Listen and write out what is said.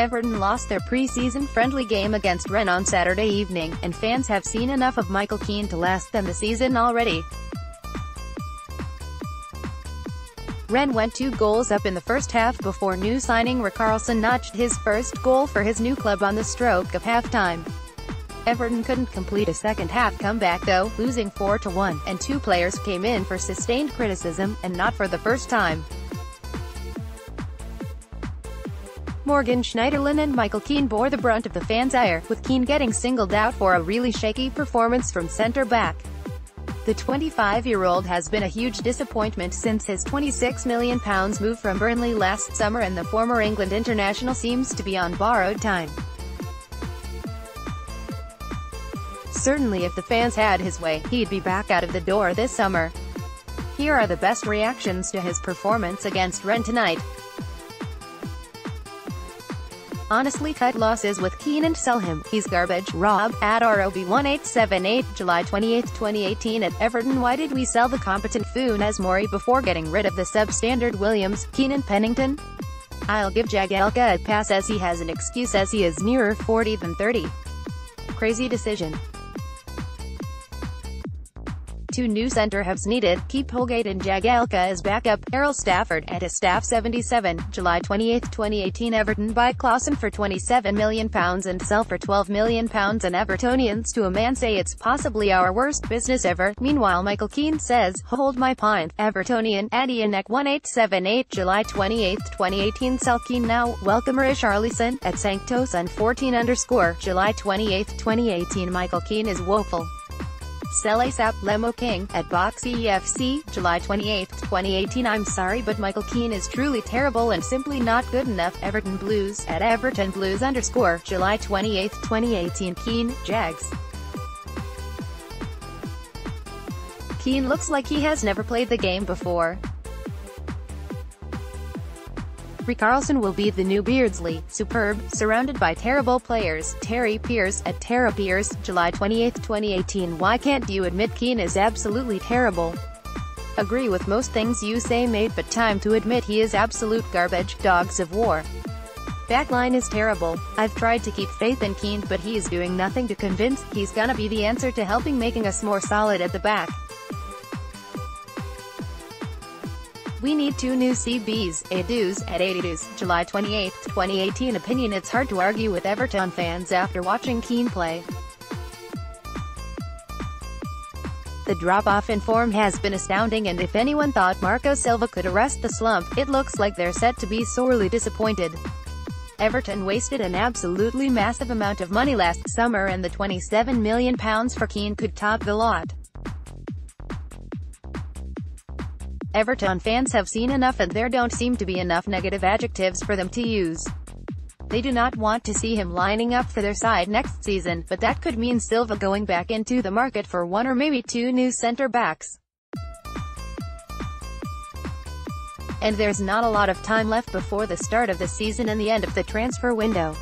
Everton lost their pre-season friendly game against Rennes on Saturday evening, and fans have seen enough of Michael Keane to last them the season already. Rennes went two goals up in the first half before new signing Richarlison notched his first goal for his new club on the stroke of halftime. Everton couldn't complete a second-half comeback though, losing 4-1, and two players came in for sustained criticism, and not for the first time. Morgan Schneiderlin and Michael Keane bore the brunt of the fans' ire, with Keane getting singled out for a really shaky performance from centre-back. The 25-year-old has been a huge disappointment since his £26 million move from Burnley last summer and the former England international seems to be on borrowed time. Certainly if the fans had his way, he'd be back out of the door this summer. Here are the best reactions to his performance against Rennes tonight. Honestly cut losses with Keane and sell him. He's garbage. Rob, at ROB1878, July 28, 2018 at Everton Why did we sell the competent Funes Mori before getting rid of the substandard Williams, Keenan Pennington? I'll give Jagielka a pass as he has an excuse as he is nearer 40 than 30. Crazy decision. Two new centre-halves needed, keep Holgate and Jagielka as backup, Errol Stafford, at his staff 77, July 28, 2018 Everton buy Klaassen for £27 million and sell for £12 million and Evertonians to a man say it's possibly our worst business ever. Meanwhile Michael Keane says, hold my pint, Evertonian, Adianek 1878 July 28, 2018 Sell Keane now, welcome Richarlison, at Sanctosun 14 underscore, July 28, 2018 Michael Keane is woeful. Sell Lemo King, at Box EFC, July 28, 2018 I'm sorry but Michael Keane is truly terrible and simply not good enough, Everton Blues, at Everton Blues underscore, July 28, 2018 Keane, Jags. Keane looks like he has never played the game before. Richarlison will be the new Beardsley, superb, surrounded by terrible players. Terry Pierce, at Terra Pierce, July 28, 2018 Why can't you admit Keane is absolutely terrible? Agree with most things you say mate but time to admit he is absolute garbage, dogs of war. Backline is terrible. I've tried to keep faith in Keane but he's doing nothing to convince, he's gonna be the answer to helping making us more solid at the back. We need two new CBs, Adus, at 80s, July 28, 2018 opinion It's hard to argue with Everton fans after watching Keane play. The drop-off in form has been astounding and if anyone thought Marco Silva could arrest the slump, it looks like they're set to be sorely disappointed. Everton wasted an absolutely massive amount of money last summer and the £27 million for Keane could top the lot. Everton fans have seen enough and there don't seem to be enough negative adjectives for them to use. They do not want to see him lining up for their side next season, but that could mean Silva going back into the market for one or maybe two new centre-backs. And there's not a lot of time left before the start of the season and the end of the transfer window.